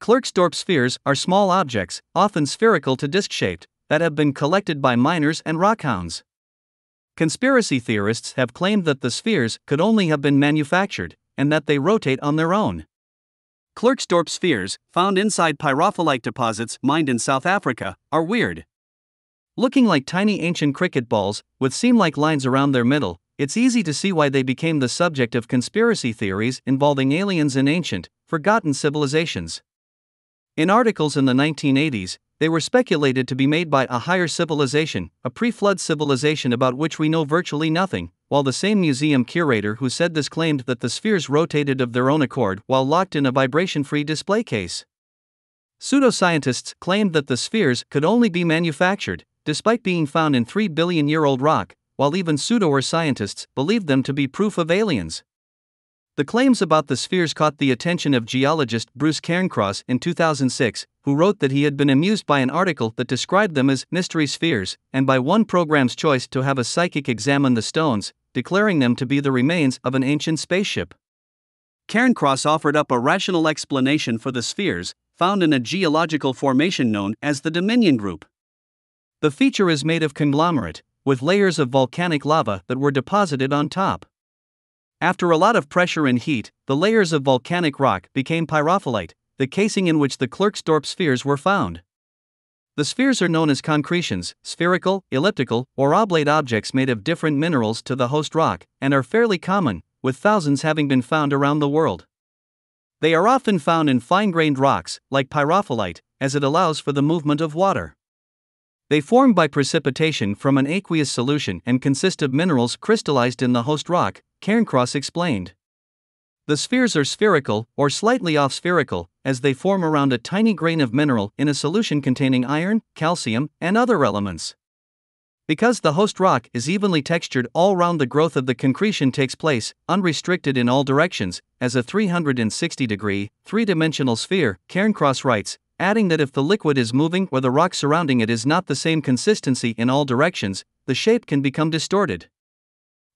Klerksdorp spheres are small objects, often spherical to disc shaped, that have been collected by miners and rockhounds. Conspiracy theorists have claimed that the spheres could only have been manufactured, and that they rotate on their own. Klerksdorp spheres, found inside pyrophyllite deposits mined in South Africa, are weird. Looking like tiny ancient cricket balls, with seam like lines around their middle, it's easy to see why they became the subject of conspiracy theories involving aliens in ancient, forgotten civilizations. In articles in the 1980s, they were speculated to be made by a higher civilization, a pre flood civilization about which we know virtually nothing, while the same museum curator who said this claimed that the spheres rotated of their own accord while locked in a vibration free display case. Pseudoscientists claimed that the spheres could only be manufactured, despite being found in 3 billion year old rock, while even pseudo scientists believed them to be proof of aliens. The claims about the spheres caught the attention of geologist Bruce Cairncross in 2006, who wrote that he had been amused by an article that described them as mystery spheres, and by one program's choice to have a psychic examine the stones, declaring them to be the remains of an ancient spaceship. Cairncross offered up a rational explanation for the spheres, found in a geological formation known as the Dominion Group. The feature is made of conglomerate, with layers of volcanic lava that were deposited on top. After a lot of pressure and heat, the layers of volcanic rock became pyrophyllite, the casing in which the Klerksdorp spheres were found. The spheres are known as concretions, spherical, elliptical, or oblate objects made of different minerals to the host rock, and are fairly common, with thousands having been found around the world. They are often found in fine grained rocks, like pyrophyllite, as it allows for the movement of water. They form by precipitation from an aqueous solution and consist of minerals crystallized in the host rock, Cairncross explained. The spheres are spherical, or slightly off spherical, as they form around a tiny grain of mineral in a solution containing iron, calcium, and other elements. Because the host rock is evenly textured all round, the growth of the concretion takes place, unrestricted in all directions, as a 360 degree, three dimensional sphere, Cairncross writes, adding that if the liquid is moving or the rock surrounding it is not the same consistency in all directions, the shape can become distorted.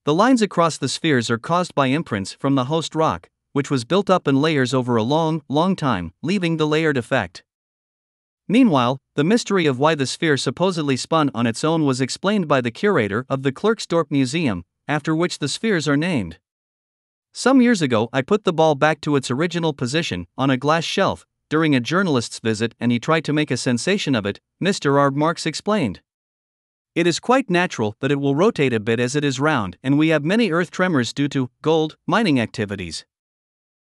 The lines across the spheres are caused by imprints from the host rock, which was built up in layers over a long, long time, leaving the layered effect. Meanwhile, the mystery of why the sphere supposedly spun on its own was explained by the curator of the Klerksdorp Museum, after which the spheres are named. Some years ago, I put the ball back to its original position on a glass shelf, during a journalist's visit and he tried to make a sensation of it, Mr. R. Marx explained. It is quite natural that it will rotate a bit as it is round, and we have many earth tremors due to gold mining activities.